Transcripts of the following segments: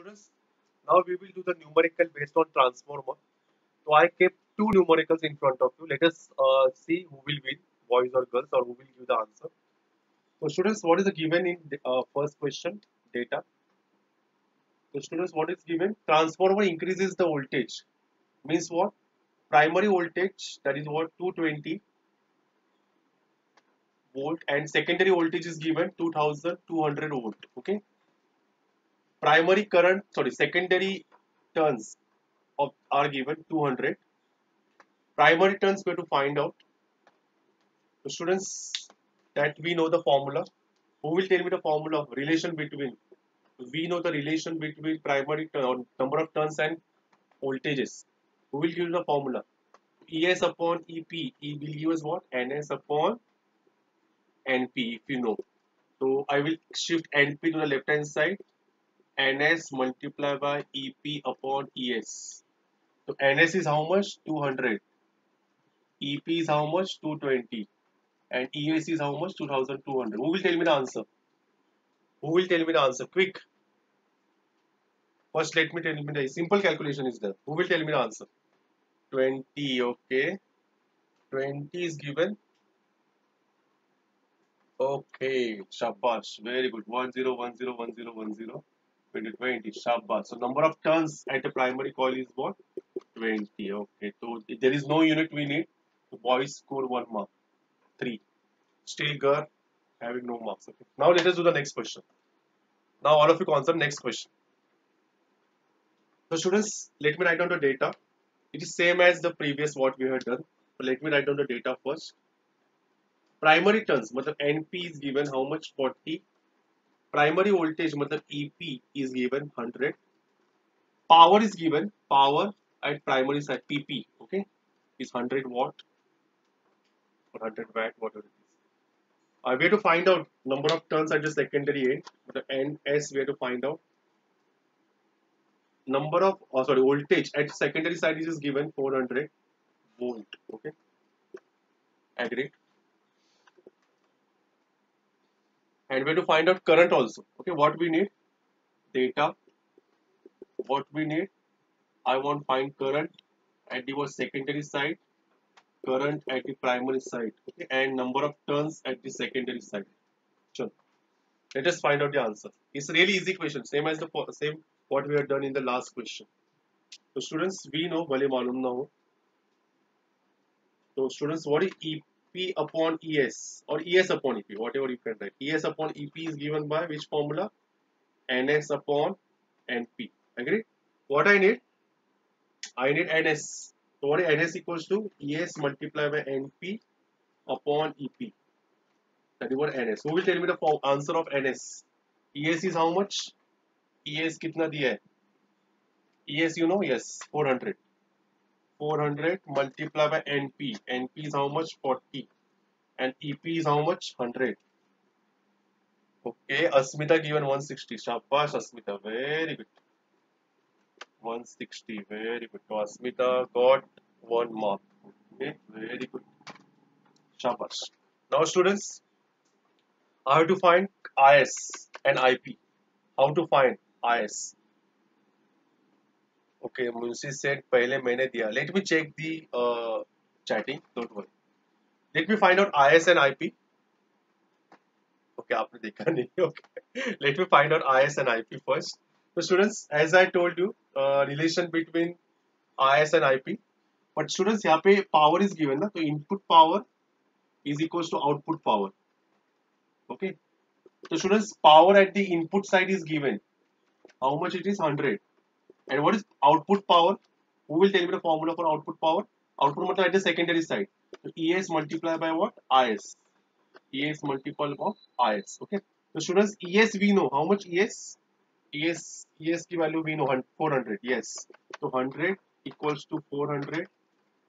students, now we will do the numerical based on transformer. So I kept two numericals in front of you. Let us uh, see who will win, boys or girls, or who will give the answer. So students, what is given in the uh, first question? Data. So students, what is given? Transformer increases the voltage. Means what? Primary voltage, that is what? 220 volt and secondary voltage is given 2200 volt. Okay primary current sorry secondary turns of are given 200 primary turns we have to find out. The students that we know the formula who will tell me the formula of relation between we know the relation between primary turn number of turns and voltages. Who will give the formula? Es upon ep e will give us what? Ns upon np if you know. So i will shift np to the left hand side ns multiplied by ep upon es so ns is how much? 200 ep is how much? 220 and es is how much? 2200 who will tell me the answer? Who will tell me the answer? Quick. First let me tell me the simple calculation is there. Who will tell me the answer? 20 okay. 20 is given. Okay shabash very good. 10 10 10 10 20, 20, Shabbos. So number of turns at a primary coil is what? 20. Okay, so there is no unit we need. The boys score one mark. 3. Still girl having no marks. Okay. Now let us do the next question. Now all of you answer next question. So students, let me write down the data. It is same as the previous what we had done. But let me write down the data first. Primary turns, matlab NP is given how much? 40 primary voltage matlab EP is given 100 power is given power at primary side PP okay? Is 100 watt or 100 watt whatever it is. Uh, we have to find out number of turns at the secondary end the NS we have to find out number of oh sorry voltage at secondary side is given 400 volt okay? Agreed and we have to find out current also okay what we need data what we need I want find current at the secondary side current at the primary side okay and number of turns at the secondary side sure let us find out the answer it's really easy question same as the same what we have done in the last question so students we know भले मालूम ना हो so students what is EP upon ES or ES upon EP, whatever you can write. ES upon EP is given by which formula? NS upon NP. Agree? What I need? I need NS. So what is NS equals to? ES multiplied by NP upon EP. That is what NS. Who will tell me the answer of NS? ES is how much? ES kitna diya hai? ES you know? Yes, 400. 400 multiplied by NP. NP is how much? 40. And EP is how much? 100. Okay, Asmita given 160. Shabash, Asmita. Very good. 160. Very good. So Asmita got one mark. Okay, very good. Shabash. Now, students, I have to find IS and IP. How to find IS? Okay Munshi set पहले मैंने दिया। Let be check the chatting don't worry let me find out I S and I P okay आपने देखा नहीं। Okay let me find out I S and I P first तो students as I told you relation between I S and I P but students यहाँ पे power is given ना तो input power is equal to output power okay तो students power at the input side is given how much it is hundred and what is output power? Who will tell me the formula for output power? Output matlab at the secondary side. So ES multiplied by what? IS. ES multiple of IS. Okay. So students, ES we know. How much ES? ES ES की value we know 400. Yes. So 100 equals to 400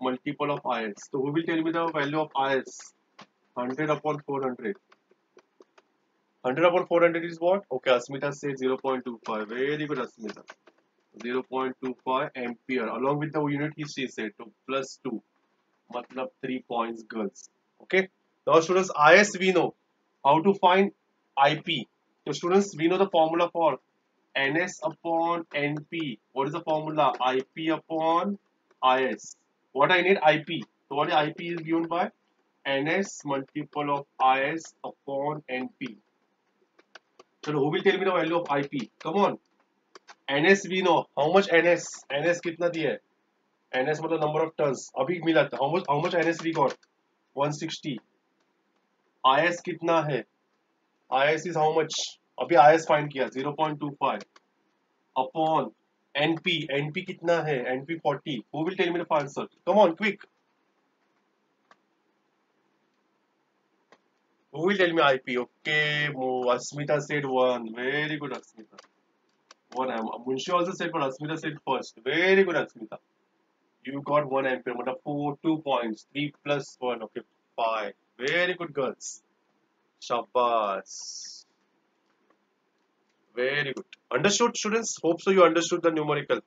multiple of IS. So who will tell me the value of IS? 100 upon 400. 100 upon 400 is what? Okay, Asmita says 0.25. Very good, Asmita. 0.25 ampere along with the unit he said to plus 2 matlab 3 points girls okay now students is we know how to find ip so students we know the formula for ns upon np what is the formula ip upon is what i need ip so what ip is given by ns multiple of is upon np so who will tell me the value of ip come on NS we know how much NS NS कितना दिया है? NS मतलब number of turns अभी मिला था how much how much NS we got 160 IS कितना है? IS is how much अभी आईएस फाइंड किया। 0.25 अपॉन एनपी एनपी कितना है? NP 40 who will tell me the answer come on quick Who will tell me IP? Okay, Asmita said one very good Asmita one munshi also said but asmita said first very good asmita you got one ampere but four two points three plus one okay five very good girls Shabbas. Very good. Understood, students? Hope so you understood the numerical.